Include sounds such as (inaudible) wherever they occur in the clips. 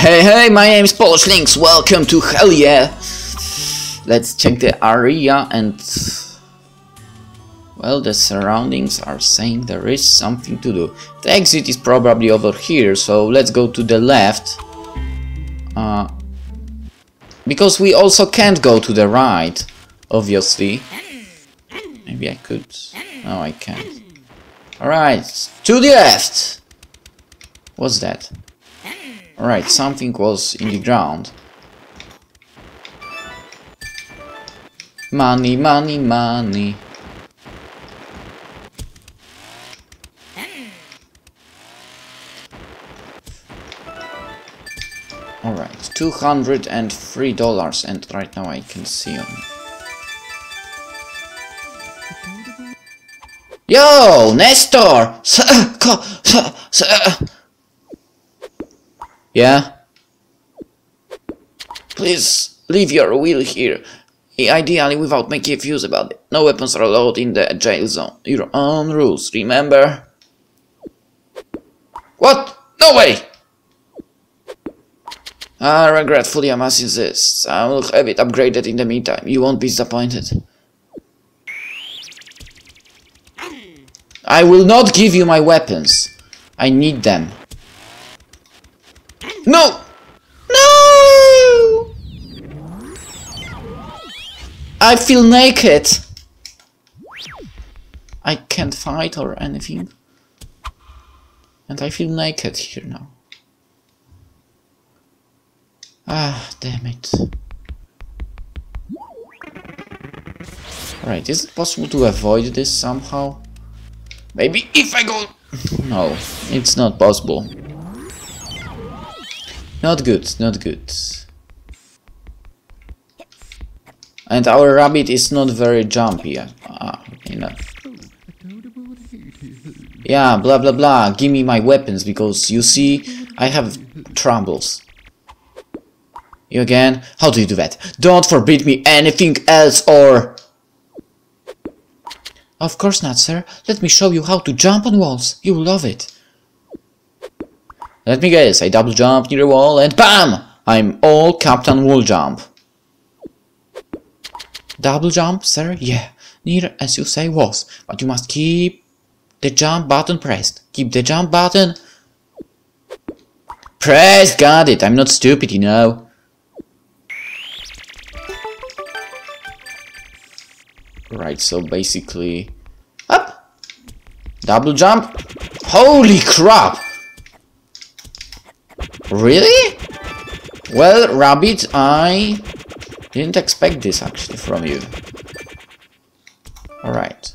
hey, hey, my name is PolishLynx. Welcome to Hell Yeah. Let's check the area and... Well, the surroundings are saying there is something to do. The exit is probably over here, so let's go to the left. Uh, because we also can't go to the right, obviously. Maybe I could. No, I can't. Alright, to the left! What's that? Alright, something was in the ground. Money, money, money. Alright, $203 and right now I can see them. Yo, Nestor! (laughs) Yeah? Please, leave your wheel here. Ideally without making a fuse about it. No weapons are allowed in the jail zone. Your own rules, remember? What? No way! Ah, regretfully I must insist. I will have it upgraded in the meantime. You won't be disappointed. I will not give you my weapons. I need them. No! No! I feel naked. I can't fight or anything. And I feel naked here now. Ah, damn it. Alright, is it possible to avoid this somehow? Maybe if I go... No, it's not possible. Not good, not good. And our rabbit is not very jumpy. Ah, enough. Yeah, blah blah blah, give me my weapons because you see, I have troubles. You again? How do you do that? Don't forbid me anything else or... Of course not, sir. Let me show you how to jump on walls. You'll love it. Let me guess, I double jump near a wall and BAM! I'm all Captain Walljump. Double jump, sir? Yeah, near as you say was, but you must keep the jump button pressed. Keep the jump button pressed, got it, I'm not stupid, you know. Right, so basically... Up! Double jump! Holy crap! Really? Well, Rabbit, I didn't expect this actually from you. Alright.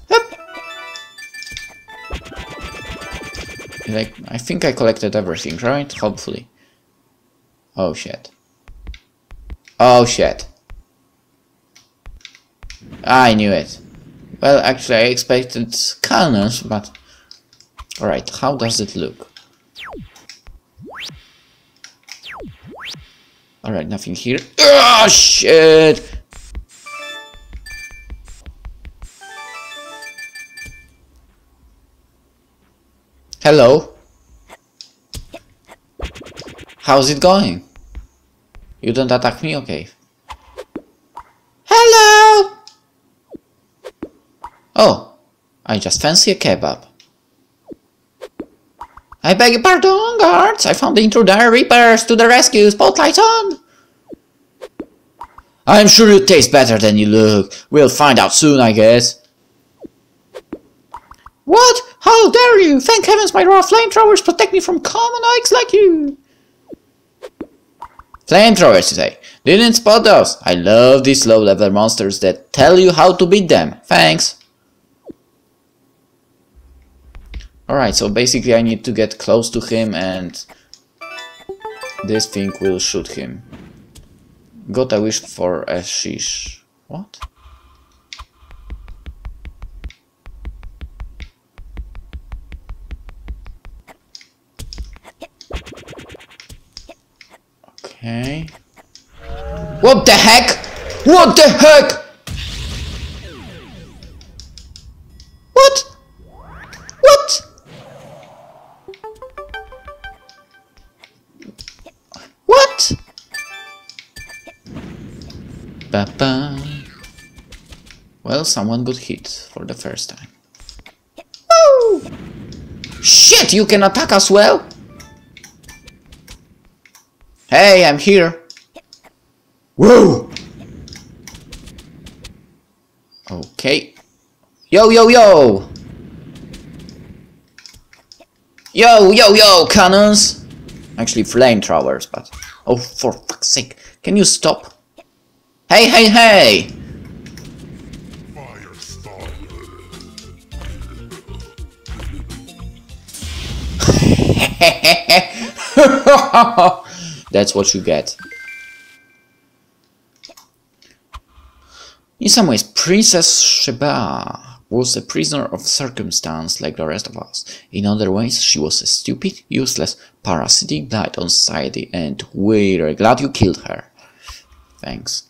Like, I think I collected everything, right? Hopefully. Oh shit. Oh shit. I knew it. Well, actually I expected cannons, but... Alright, how does it look? Alright, nothing here. Oh, shit! Hello? How's it going? You don't attack me? Okay. Hello! Oh, I just fancy a kebab. I beg your pardon, guards. I found the intruder. Reapers to the rescue. Spotlight on. I'm sure you taste better than you look. We'll find out soon, I guess. What? How dare you? Thank heavens my raw flamethrowers protect me from common ikes like you. Flamethrowers, you say? Didn't spot those. I love these low-level monsters that tell you how to beat them. Thanks. Alright, so basically I need to get close to him and this thing will shoot him. Got a wish for a shish. What? Okay. What the heck? What the heck? Well, someone got hit for the first time. Woo! Shit, you can attack as well? Hey, I'm here. Whoa! Okay. Yo, yo, yo! Yo, yo, yo, cannons! Actually, flamethrowers, but... Oh, for fuck's sake. Can you stop? Hey, hey, hey! (laughs) That's what you get. In some ways, Princess Sheba was a prisoner of circumstance like the rest of us. In other ways, she was a stupid, useless, parasitic blight on society, and we're glad you killed her. Thanks.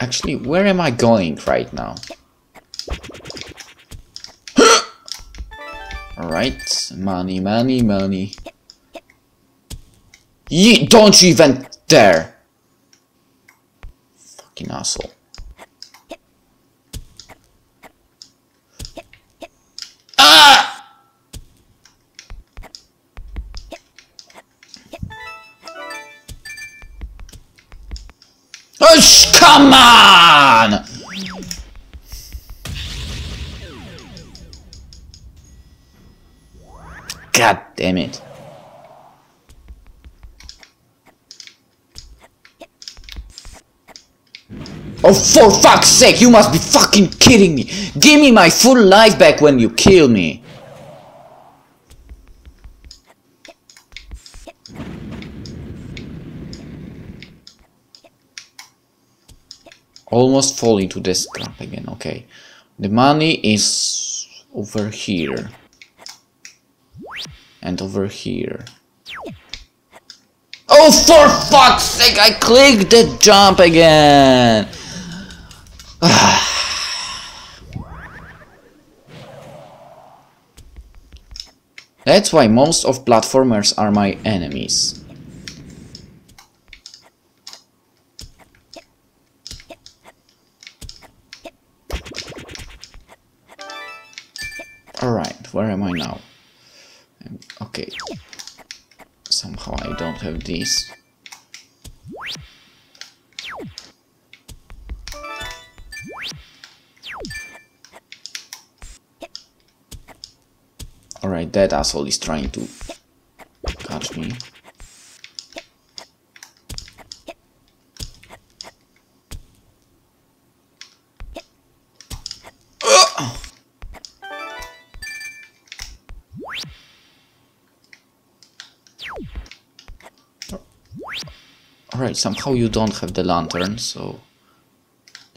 Actually, where am I going right now? (gasps) Alright, money, money, money. Ye don't you even dare! Fucking asshole. Oh, come on! God damn it. Oh, for fuck's sake, you must be fucking kidding me! Give me my full life back when you kill me! Almost fall into this trap again, okay. The money is over here. And over here. Oh, for fuck's sake, I clicked the jump again! (sighs) That's why most of platformers are my enemies. This. Alright, that asshole is trying to Alright, somehow you don't have the lantern, so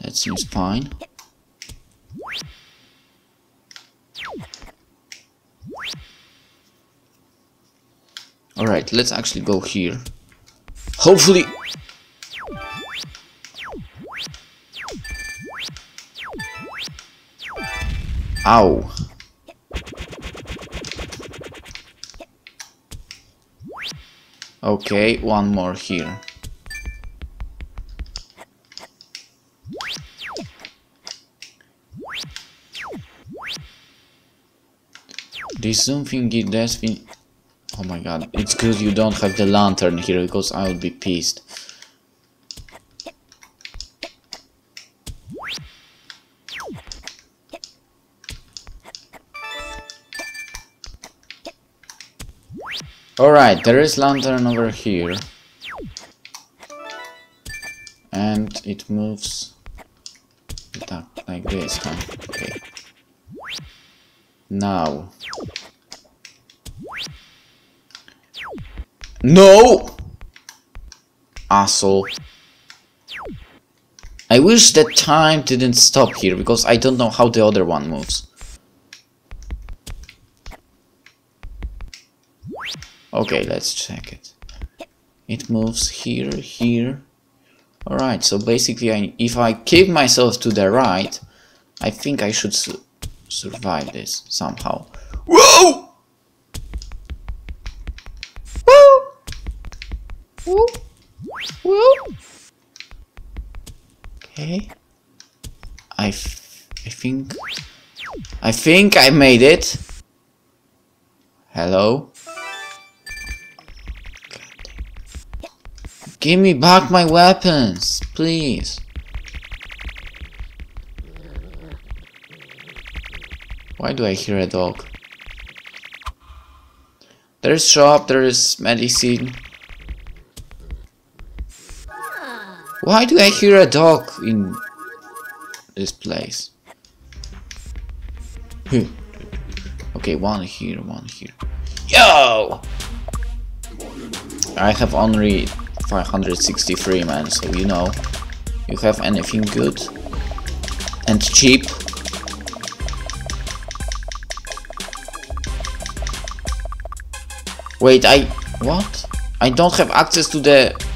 that seems fine. Alright, let's actually go here. Hopefully... Ow. Okay, one more here. This something that's been Oh my god, it's good you don't have the lantern here because I would be pissed. Alright, there is lantern over here. And it moves like this, huh? Okay. Now, No! Asshole. I wish that time didn't stop here, because I don't know how the other one moves. Okay, let's check it. It moves here, here. Alright, so basically I, if I keep myself to the right, I think I should su survive this somehow. Whoa! Whoop. Okay. I, I think... I think I made it. Hello? Give me back my weapons, please. Why do I hear a dog? There's shop, there is medicine. Why do I hear a dog in this place? Hmm. okay, one here, one here. Yo! I have only 563 man, so you know. You have anything good and cheap? Wait, I... What? I don't have access to the...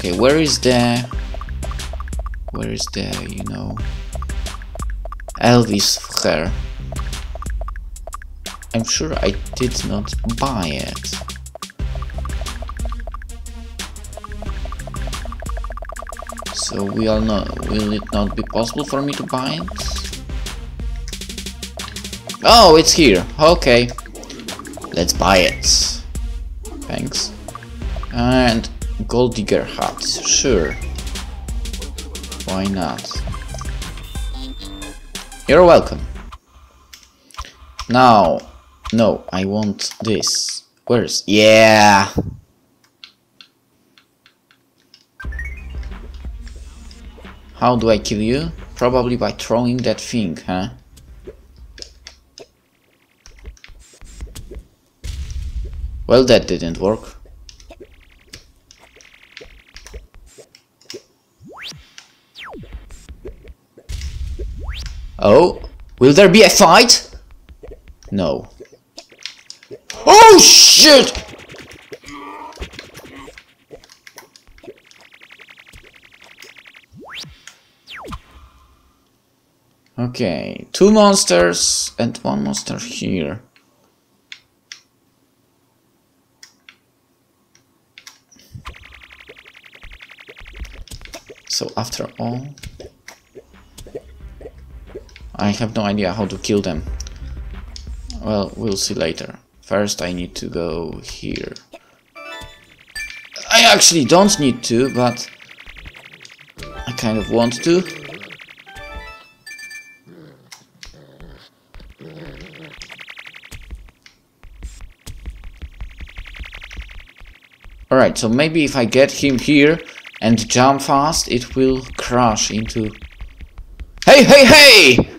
Okay, where is the... Where is the, you know... Elvis hair? I'm sure I did not buy it. So we all know, will it not be possible for me to buy it? Oh, it's here. Okay. Let's buy it. Thanks. And gold digger hat. Sure. Why not? You're welcome. Now, no, I want this. Where's... Yeah! How do I kill you? Probably by throwing that thing, huh? Well, that didn't work. Oh, will there be a fight? No. Oh shit! Okay, two monsters and one monster here. So after all, I have no idea how to kill them. Well, we'll see later. First I need to go here. I actually don't need to, but I kind of want to. Alright, so maybe if I get him here, and jump fast, it will crash into... Hey, hey, hey!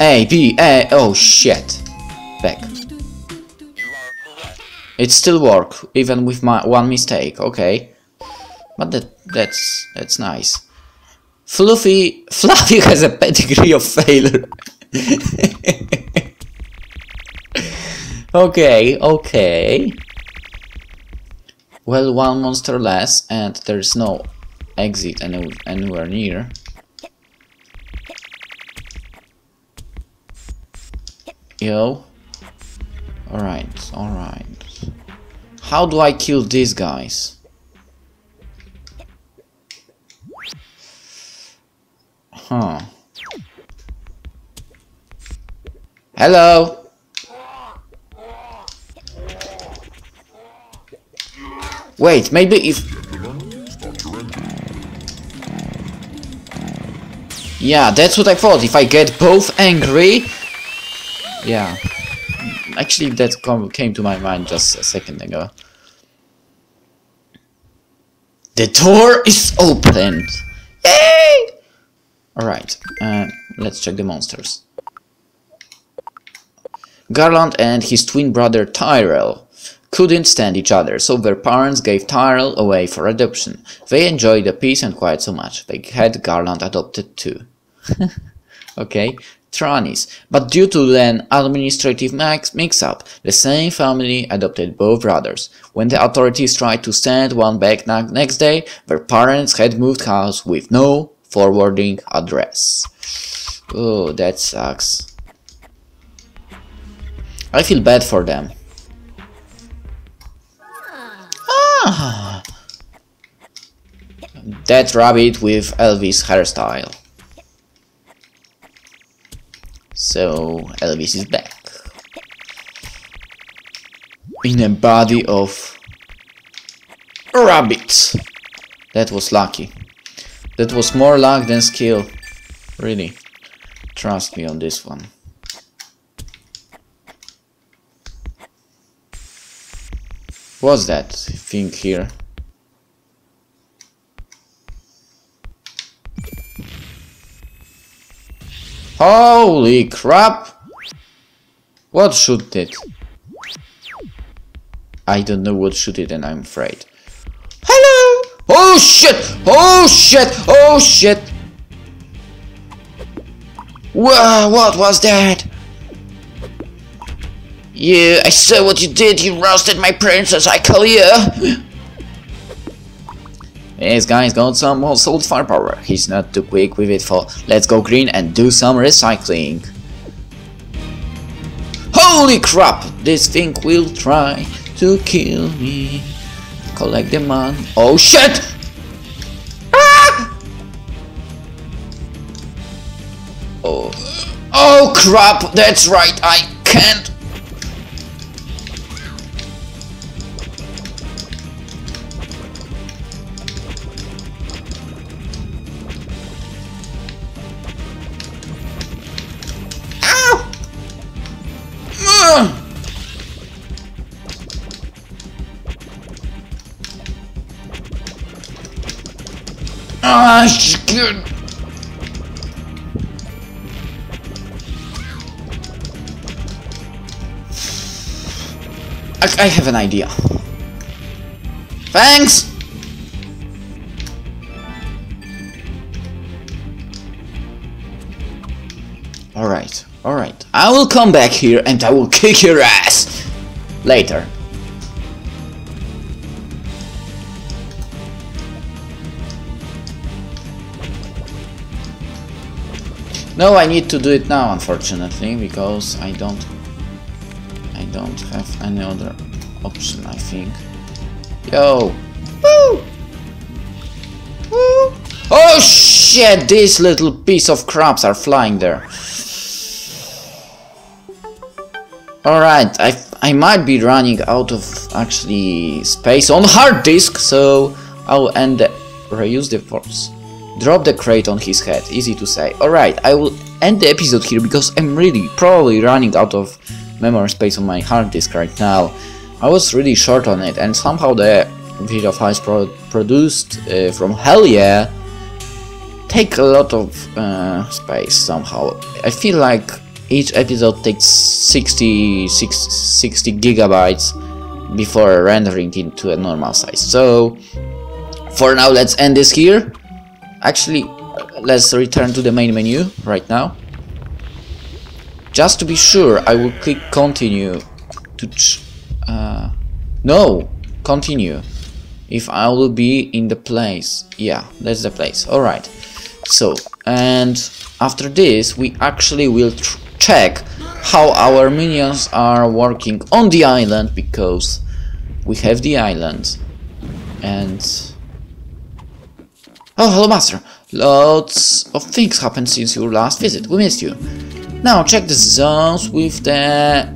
A, B, A, oh shit. Back. It still work, even with my one mistake, okay. But that that's that's nice. Fluffy (laughs) Fluffy has a pedigree of failure. (laughs) Okay, okay. Well, one monster less, and there's no exit any anywhere near. Yo. Alright, alright. How do I kill these guys? Huh. Hello? Wait, maybe if... Yeah, that's what I thought. If I get both angry... Yeah. Actually, that came to my mind just a second ago. The door is opened! Yay! Alright, uh, let's check the monsters. Garland and his twin brother Tyrell couldn't stand each other, so their parents gave Tyrell away for adoption. They enjoyed the peace and quiet so much, they had Garland adopted too. (laughs) okay, Tranis. But due to an administrative mix-up, the same family adopted both brothers. When the authorities tried to send one back next day, their parents had moved house with no forwarding address. Oh, that sucks. I feel bad for them. Ah! That rabbit with Elvis hairstyle. So Elvis is back. In a body of a rabbit. That was lucky. That was more luck than skill. Really. Trust me on this one. What's that thing here? Holy crap! What shoot it? I don't know what shoot it and I'm afraid. Hello! Oh shit! Oh shit! Oh shit! Wow, what was that? Yeah, I saw what you did. You roasted my princess. I call you. This guy's got some more solid firepower. He's not too quick with it for let's go green and do some recycling. Holy crap! This thing will try to kill me. Collect the man. Oh shit! Ah! Oh, oh crap! That's right. I can't I, I have an idea. Thanks! Alright, alright. I will come back here and I will kick your ass! Later. No, I need to do it now, unfortunately, because I don't... I don't have any other option, I think. Yo! Woo! Woo! Oh shit! These little piece of crabs are flying there. Alright, I, I might be running out of actually space on hard disk, so I'll end the reuse the force. Drop the crate on his head, easy to say. Alright, I will end the episode here because I'm really probably running out of memory space on my hard disk right now. I was really short on it and somehow the video files pro produced uh, from Hell Yeah take a lot of uh, space somehow. I feel like each episode takes 60, 60 gigabytes before rendering into a normal size. So for now let's end this here. Actually, let's return to the main menu right now. Just to be sure, I will click continue to... Uh, no! Continue. If I will be in the place. Yeah, that's the place. Alright. So, and after this, we actually will check how our minions are working on the island because we have the island and Oh, hello master. Lots of things happened since your last visit. We missed you. Now check the zones with the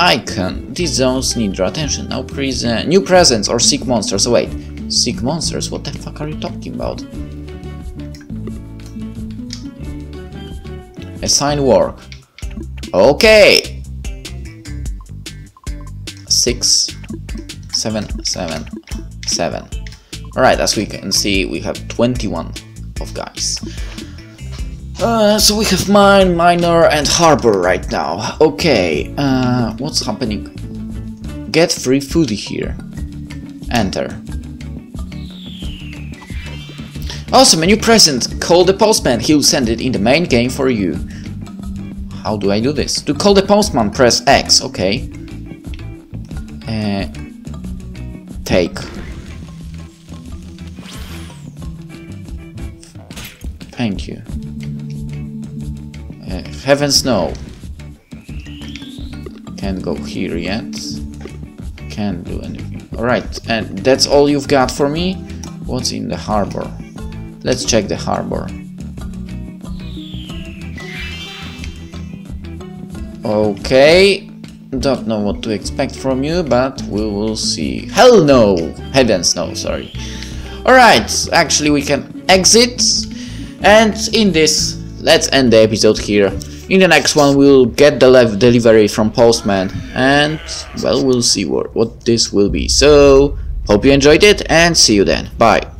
icon. These zones need your attention. Now present new presents or sick monsters. Oh, wait. Sick monsters? What the fuck are you talking about? Assign work. Okay. Six, seven, seven, seven. Alright, as we can see, we have 21 of guys. Uh, so we have mine, minor, and harbor right now. Okay, uh, what's happening? Get free food here. Enter. Awesome, a new present. Call the postman. He'll send it in the main game for you. How do I do this? To call the postman, press X. Okay. Uh, take. Thank you. Uh, heavens no. Can't go here yet. Can't do anything. Alright, and that's all you've got for me? What's in the harbor? Let's check the harbor. Okay, don't know what to expect from you, but we will see. Hell no! Heavens no, sorry. Alright, actually we can exit. And in this, let's end the episode here. In the next one we'll get the delivery from Postman. And, well, we'll see what, what this will be. So, hope you enjoyed it and see you then. Bye.